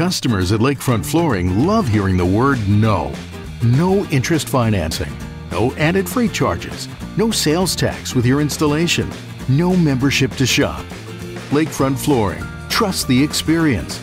Customers at Lakefront Flooring love hearing the word no. No interest financing, no added freight charges, no sales tax with your installation, no membership to shop. Lakefront Flooring. Trust the experience.